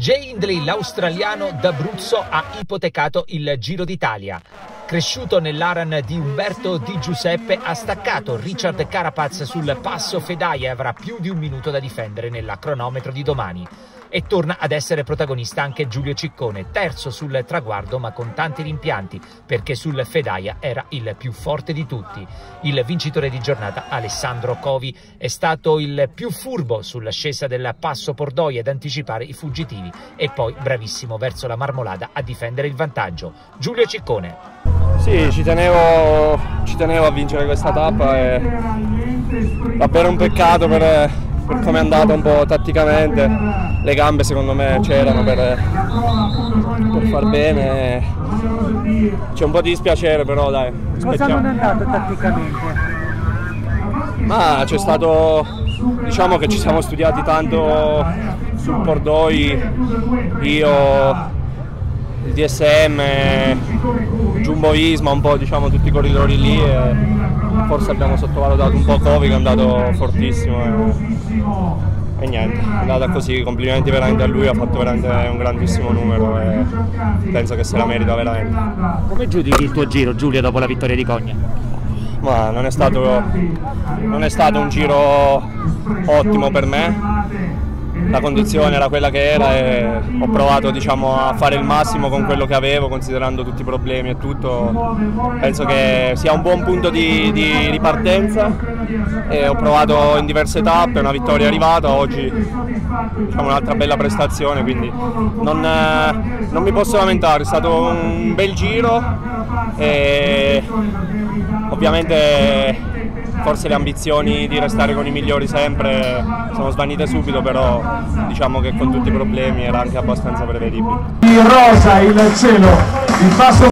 Jay Hindley, l'australiano d'Abruzzo, ha ipotecato il Giro d'Italia. Cresciuto nell'Aran di Umberto Di Giuseppe, ha staccato Richard Carapaz sul passo Fedaia e avrà più di un minuto da difendere nella cronometro di domani e torna ad essere protagonista anche Giulio Ciccone, terzo sul traguardo ma con tanti rimpianti perché sul Fedaia era il più forte di tutti. Il vincitore di giornata Alessandro Covi è stato il più furbo sull'ascesa del passo Pordoi ad anticipare i fuggitivi e poi bravissimo verso la Marmolada a difendere il vantaggio. Giulio Ciccone. Sì, ci tenevo, ci tenevo a vincere questa tappa e davvero un peccato per, per come è andata un po' tatticamente, le gambe secondo me c'erano per, per far bene, c'è un po' di dispiacere però dai. Cosa non è andato tatticamente? Ma c'è stato, diciamo che ci siamo studiati tanto sul Pordoi, io, il DSM, Jumbo Isma, un po' diciamo tutti i corridori lì e forse abbiamo sottovalutato un po' Covi che è andato fortissimo e, e niente, è andata così, complimenti veramente a lui, ha fatto veramente un grandissimo numero e penso che se la merita veramente. Come giudichi il tuo giro Giulio dopo la vittoria di Cogna? Ma non è stato, non è stato un giro ottimo per me, la condizione era quella che era e ho provato diciamo, a fare il massimo con quello che avevo, considerando tutti i problemi e tutto. Penso che sia un buon punto di, di ripartenza e ho provato in diverse tappe, una vittoria è arrivata, oggi diciamo, un'altra bella prestazione, quindi non, non mi posso lamentare, è stato un bel giro e ovviamente forse le ambizioni di restare con i migliori sempre sono svanite subito, però diciamo che con tutti i problemi era anche abbastanza prevedibile. Il rosa, il cielo, il passo